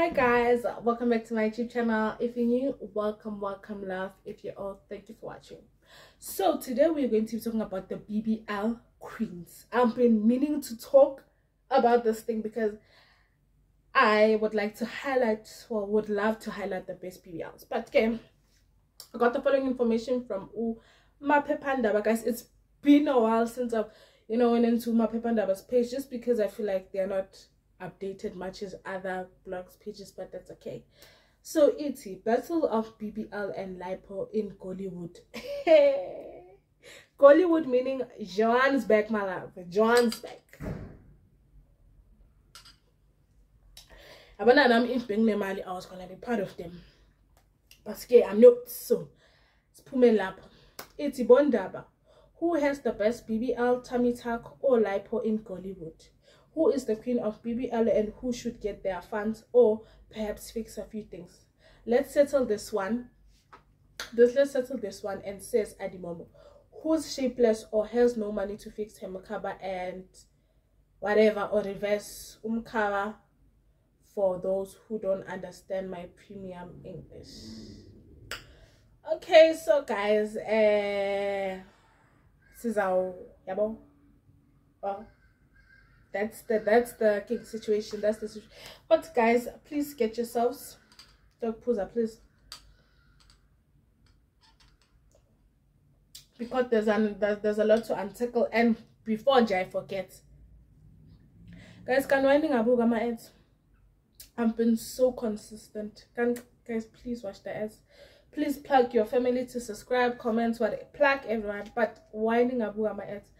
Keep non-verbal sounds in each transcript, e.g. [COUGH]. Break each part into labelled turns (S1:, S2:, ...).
S1: hi guys. Welcome back to my youtube channel. If you're new welcome welcome love. If you're old thank you for watching. So today we're going to be talking about the bbl queens. I've been meaning to talk about this thing because i would like to highlight or would love to highlight the best bbls but okay i got the following information from Maphephandaba guys it's been a while since i've you know went into Maphephandaba's page just because i feel like they're not updated much as other blogs pages but that's okay. So it's battle of bbl and lipo in gollywood. [LAUGHS] Gollywood meaning johannesburg my love. Johannesburg abana nami if benginemali i was gonna be part of them. But i'm not so siphume lapho. Ithi bondaba. Who has the best bbl tummy tuck or lipo in gollywood who is the queen of BBL and who should get their funds or perhaps fix a few things. Let's settle this one. This let's settle this one and says Adimomo, who's shapeless or has no money to fix her mukaba and whatever or reverse umkaba for those who don't understand my premium English. Okay, so guys, uh, this is our yabo. Well, that's the that's the king situation that's the situation but guys please get yourselves dog pooza please. Because there's an there's, a lot to untackle and before i forget guys can winding abuga my ads? I've been so consistent. Can guys please watch the ads. Please plug your family to subscribe comment what plug everyone but winding abuga my ads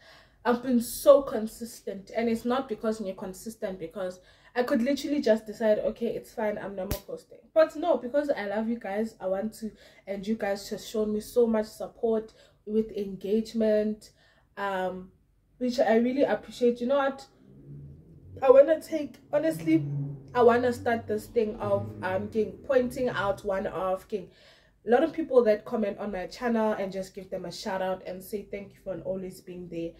S1: I've been so consistent and it's not because you're consistent because I could literally just decide okay it's fine I'm never posting. But no because I love you guys I want to and you guys just shown me so much support with engagement um which I really appreciate. You know what? I want to take honestly I want to start this thing of um getting pointing out one of King. a lot of people that comment on my channel and just give them a shout out and say thank you for always being there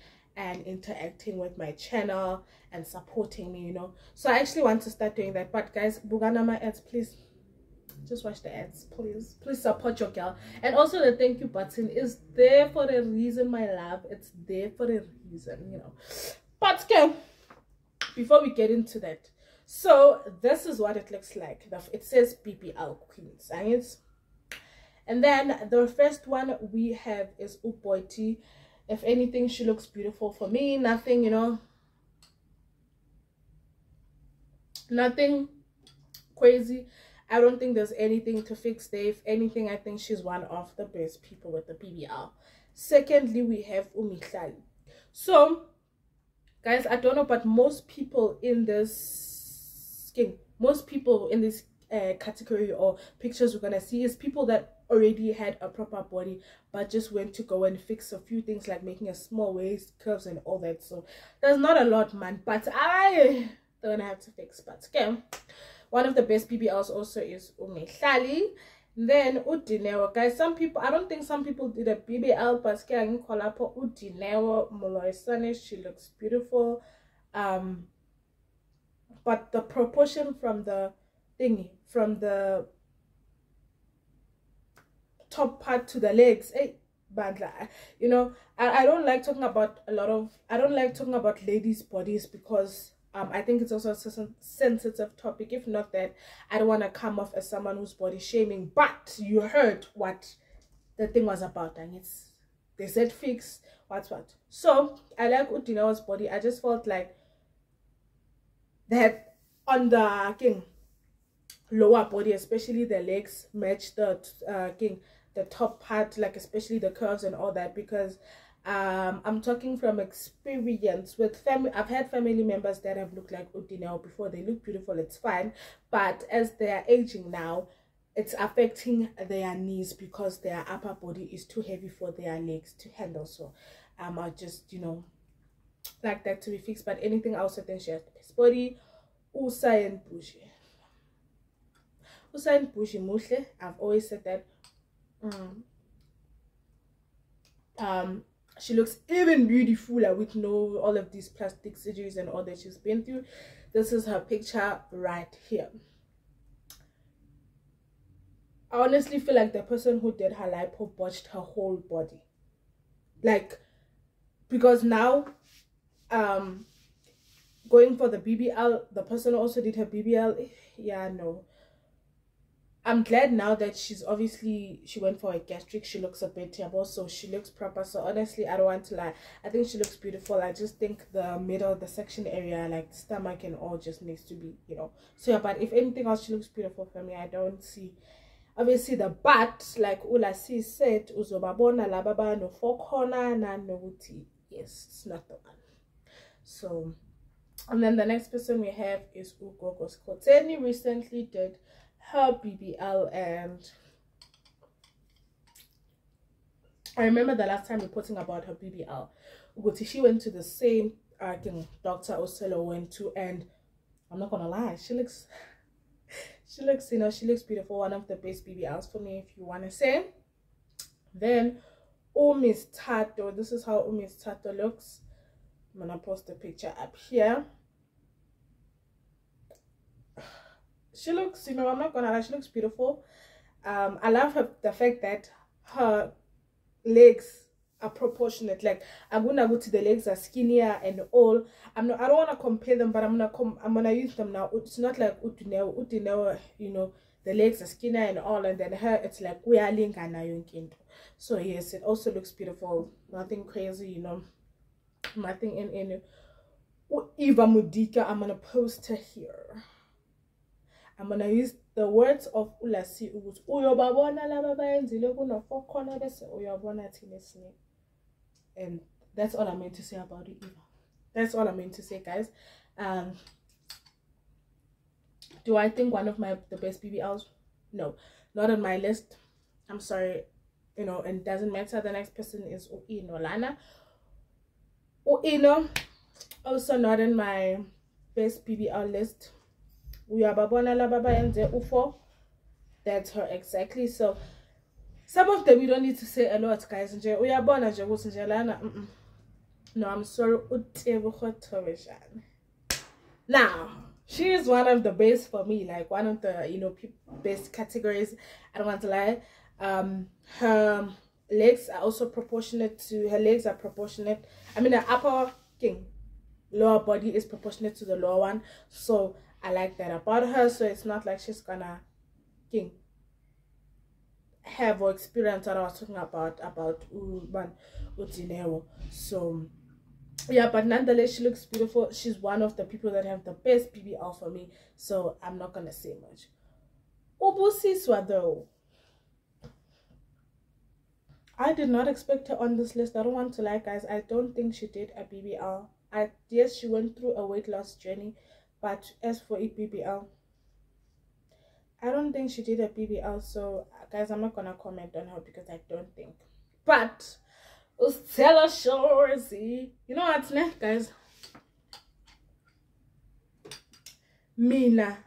S1: and interacting with my channel and supporting me you know. So i actually want to start doing that. But guys bugana my ads please just watch the ads please. Please support your girl. And also the thank you button is there for a reason my love. It's there for a reason you know. But okay before we get into that so this is what it looks like. It says bbl queens and and then the first one we have is uboiti if anything she looks beautiful for me. Nothing you know. Nothing crazy. I don't think there's anything to fix there. If anything i think she's one of the best people with the bbl secondly we have umihlali. So guys i don't know but most people in this skin most people in this uh, category or pictures we're gonna see is people that already had a proper body but just went to go and fix a few things like making a small waist curves and all that. So there's not a lot man but i don't have to fix. But okay one of the best bbls also is umihlali. Then udinewo. Guys some people i don't think some people did a bbl but ke she looks beautiful. Um but the proportion from the thingy from the top part to the legs. Hey you know I, I don't like talking about a lot of i don't like talking about ladies bodies because um i think it's also a sensitive topic. If not that i don't want to come off as someone who's body shaming but you heard what the thing was about and it's they said fix what's what. So i like udina's body. I just felt like that on the king lower body especially the legs match the uh king the top part like especially the curves and all that because um i'm talking from experience with family i've had family members that have looked like udinel before. They look beautiful it's fine but as they are aging now it's affecting their knees because their upper body is too heavy for their legs to handle. So um i just you know like that to be fixed. But anything else i think she has best body uCyan Boujee uCyan Boujee mostly i've always said that Mm. Um, she looks even beautiful like, with no all of these plastic surgeries and all that she's been through. This is her picture right here. I honestly feel like the person who did her lipo botched her whole body. Like, because now, um, going for the BBL, the person also did her BBL. Yeah, no. I'm glad now that she's obviously she went for a gastric. She looks a bit terrible, so she looks proper. So honestly, I don't want to lie. I think she looks beautiful. I just think the middle, the section area, like stomach and all, just needs to be, you know. So yeah, but if anything else, she looks beautiful for me. I don't see. Obviously, the butt, like Ula C said, uzobabona lababa no four corner na no Yes, it's not the one. So, and then the next person we have is Ugogo Skoteni. Recently did her BBL and I remember the last time reporting about her BBL. She went to the same uh, thing Dr. Oselo went to and I'm not gonna lie, she looks [LAUGHS] she looks, you know, she looks beautiful. One of the best BBLs for me if you wanna say. Then Umis Tato. This is how Umis Tato looks. I'm gonna post the picture up here. She looks you know i'm not gonna lie she looks beautiful. Um i love her the fact that her legs are proportionate. Like i'm gonna go to the legs are skinnier and all. I'm not i don't want to compare them but i'm gonna come i'm gonna use them now. It's not like utineo utineo you know the legs are skinnier and all and then her it's like we are linking so yes it also looks beautiful. Nothing crazy you know. Nothing in in eva mudika i'm gonna post her here I'm gonna use the words of Ulasi ukuthi uyobabona laba bayenzile kuno-four corner bese uyabona and that's all I meant to say about it Eva. That's all I meant to say guys. Um do I think one of my the best BBLs? No, not on my list. I'm sorry, you know, and doesn't matter. The next person is Uino Lana. Uino, also not in my best BBL list uyababona laba bayenze u-4 that's her exactly. So some of them you don't need to say a lot guys. Nje uyabona nje ukuthi nje lana mm no i'm sorry utebogo now she is one of the best for me like one of the you know best categories. I don't want to lie. Um her legs are also proportionate to her legs are proportionate. I mean her upper king lower body is proportionate to the lower one. So I like that about her. So it's not like she's gonna have or experience that I was talking about about Urban Utinero. So yeah, but nonetheless she looks beautiful. She's one of the people that have the best BBL for me. So I'm not gonna say much. Ubusiswa though. I did not expect her on this list. I don't want to lie, guys. I don't think she did a BBL. I yes, she went through a weight loss journey, but as for EBBL, I don't think she did a BBL. So, guys, I'm not gonna comment on her because I don't think. But Sithelo Shozi, you know what's next, guys? Mina,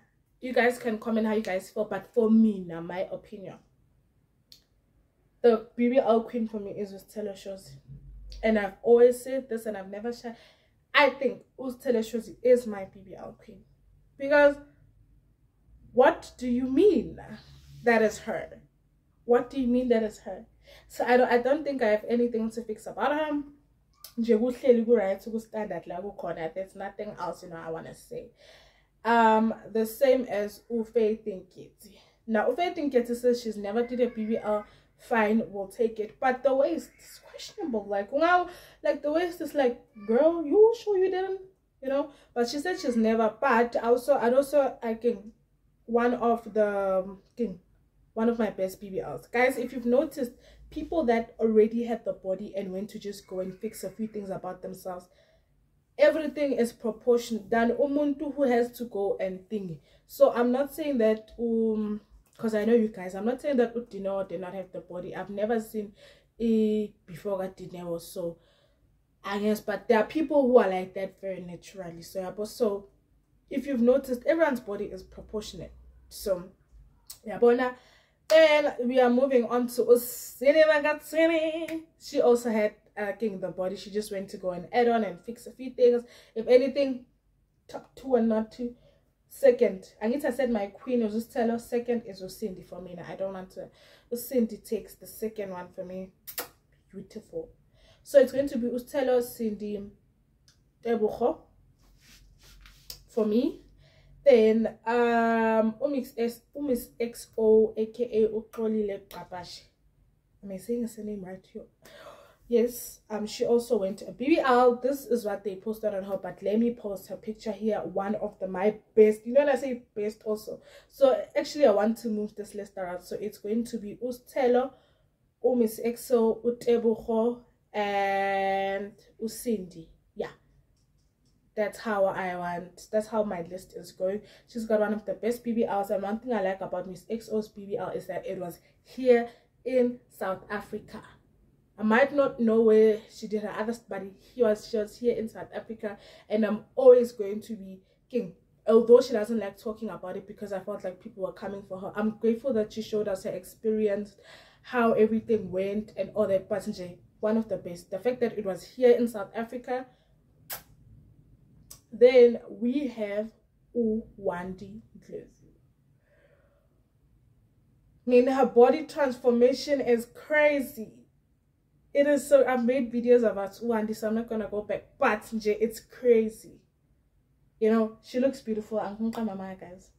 S1: you guys can comment how you guys feel, but for me, now my opinion, the BBL queen for me is Sithelo Shozi, and I've always said this, and I've never shared. I think Uztele Shozi is my BBL queen. Because what do you mean that is her? What do you mean that is her? So I don't I don't think I have anything to fix about her. there's nothing else you know I want to say um the same as Ufe Thinkiti now Ufe Thinkiti says she's never did a BBL fine we'll take it. But the waist is questionable like wow like the waist is like girl you sure you didn't you know? But she said she's never but also and also i can one of the um, one of my best bbls guys if you've noticed people that already had the body and went to just go and fix a few things about themselves everything is proportionate than umuntu who has to go and think so i'm not saying that um because I know you guys, I'm not saying that Udino did not have the body. I've never seen it before Udino, so I guess, but there are people who are like that very naturally. So, yeah, but so if you've noticed, everyone's body is proportionate. So, yeah, but now, and we are moving on to Usini. She also had uh, king the body. She just went to go and add on and fix a few things. If anything, top two and not two second angithi i said my queen was her second is ucindy for me. I don't want to ucindy takes the second one for me. [TSK] Beautiful. So it's going to be usithelo cindy tebucho for me. Then um umix s umiss xo aka uxolile qabashi am i saying his name right here yes um she also went to a bbl this is what they posted on her but let me post her picture here one of the my best you know what i say best also. So actually i want to move this list around. So it's going to be ustelo umiss exo utebucho and ucindy yeah. That's how I want that's how my list is going. She's got one of the best BBLs and one thing I like about Miss XO's BBL is that it was here in South Africa I might not know where she did her other but he was she was here in South Africa and I'm always going to be king although she doesn't like talking about it because I felt like people were coming for her I'm grateful that she showed us her experience how everything went and all that but one of the best the fact that it was here in South Africa then we have Uwandi Ndlovu. I mean, her body transformation is crazy. It is so, I've made videos about Uwandi, so I'm not to go back. But jay it's crazy. You know, she looks beautiful. I'm mama guys.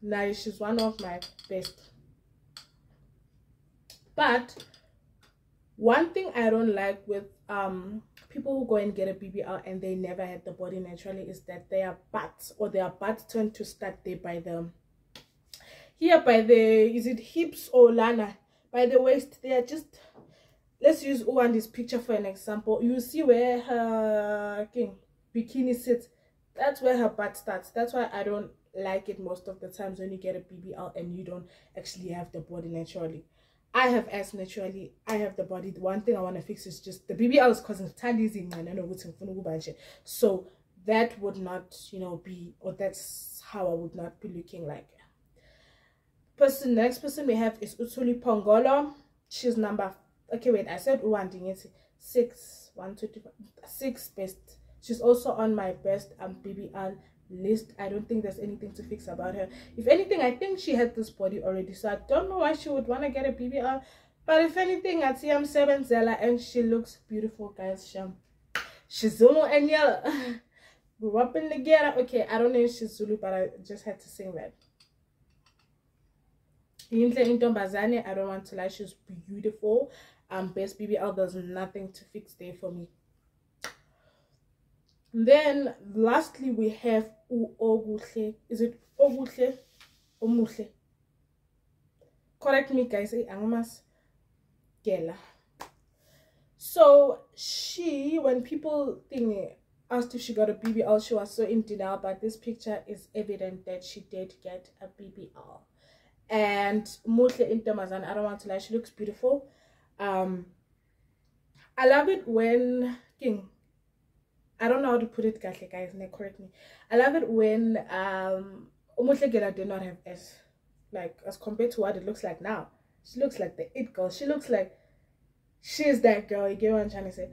S1: Now, she's one of my best. But, one thing I don't like with um people who go and get a BBL and they never had the body naturally is that they are butts or their butts turn to start there by the here by the is it hips or lana by the waist they are just let's use this picture for an example you see where her king bikini sits that's where her butt starts that's why i don't like it most of the times when you get a bbl and you don't actually have the body naturally I have ass naturally. I have the body. The one thing I want to fix is just the BBL is causing tandizing and I know So that would not, you know, be or that's how I would not be looking like. Person next person we have is uThuli Phongolo. She's number okay, wait, I said Uwandingeti. Six, one, two, three, six best. She's also on my best um BBL list. I don't think there's anything to fix about her. If anything i think she had this body already so i don't know why she would want to get a bbl but if anything i see i'm seven zella and she looks beautiful guys. She's zulu and yellow [LAUGHS] grew up in the ghetto. Okay i don't know if she's zulu but i just had to sing that. I don't want to lie she's beautiful um best bbl there's nothing to fix there for me then lastly we have Oguhle. Is it Oguhle? Omuhle. Correct me guys, eh? Angamas Gela. So she, when people think asked if she got a BBL, she was so in denial, but this picture is evident that she did get a BBL. And Muhle in Tamazan, I don't want to lie, she looks beautiful. Um I love it when King I don't know how to put it guys correct me. I love it when um Umuhlegela did not have S. Like as compared to what it looks like now. She looks like the it girl. She looks like she's that girl. You get what I'm trying to say?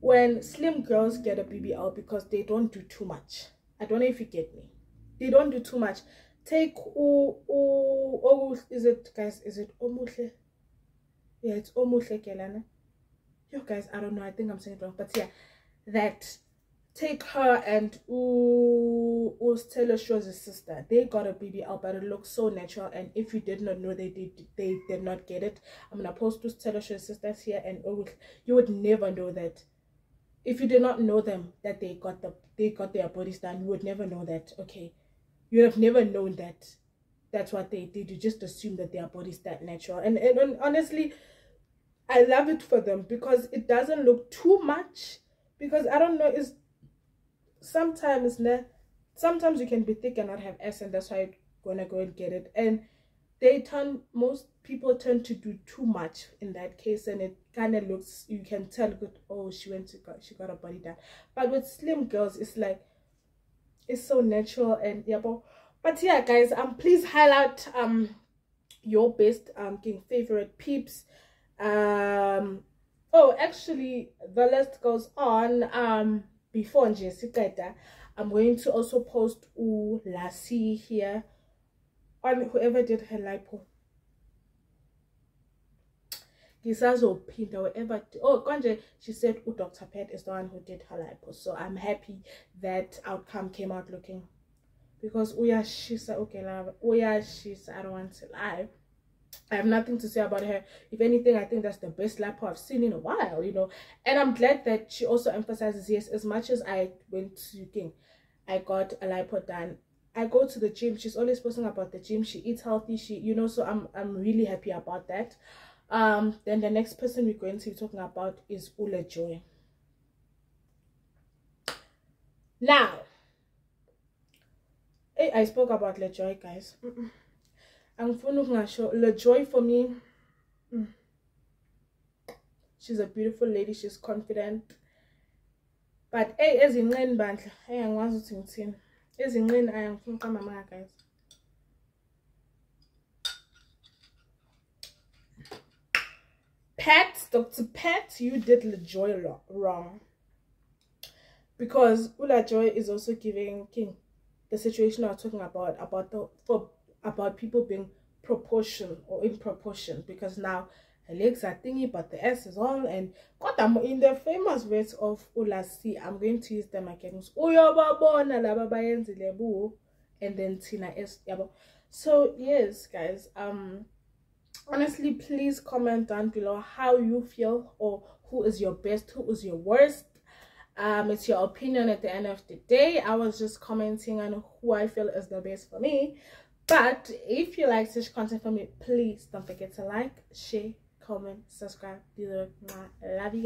S1: When slim girls get a BBL because they don't do too much. I don't know if you get me. They don't do too much. Take oh oh oh is it guys? Is it Omuhle? Yeah, it's almost like Kelana. Yo guys, I don't know. I think I'm saying it wrong, but yeah, that take her and ooh, Taylor Shaw's sister. They got a BBL, but it looks so natural. And if you did not know they did, they did not get it. I'm gonna post those Taylor Shaw's sisters here, and oh, you would never know that. If you did not know them, that they got the they got their bodies done, you would never know that. Okay, you have never known that. That's what they did. You just assume that their body's that natural. And, and, and honestly, I love it for them because it doesn't look too much. Because I don't know, it's sometimes ne, sometimes you can be thick and not have S and that's why you're gonna go and get it and they turn most people tend to do too much in that case and it kind of looks you can tell good oh she went to got she got a body done but with slim girls it's like it's so natural and yeah but, but yeah guys um please highlight um your best um favorite peeps. Um oh actually the list goes on. Um before siqeda i'm going to also post u lassie here on whoever did her lipo. Ngisazophinda wherever oh konje she said udr pet is the one who did her lipo. So i'm happy that outcome came out looking because uyashisa okay lava uyashisa i don't want to lie I have nothing to say about her. If anything, I think that's the best lipo I've seen in a while, you know. And I'm glad that she also emphasizes yes, as much as I went to King, I got a lipo done. I go to the gym. She's always posting about the gym. She eats healthy. She, you know, so I'm I'm really happy about that. Um, then the next person we're going to be talking about is uLeJoy. Now, I spoke about LeJoy, guys. I'm show LeJoy for me. Mm. She's a beautiful lady. She's confident. But hey, as in ezinqeni bandla, hey angikwazi ukuthi ngithini. Ezinqeni ayangifuni uqamba amanga, guys. Pat, Dr. Pat, you did LeJoy wrong. Because uLeJoy is also giving King the situation I was talking about about the for about people being proportion or in proportion because now her legs are thingy but the S is all and God I'm in the famous words of Ulasi I'm going to use them again. And then Tina S so yes guys um honestly please comment down below how you feel or who is your best who is your worst um it's your opinion at the end of the day. I was just commenting on who i feel is the best for me. But if you like such content for me please don't forget to like share comment subscribe. Love you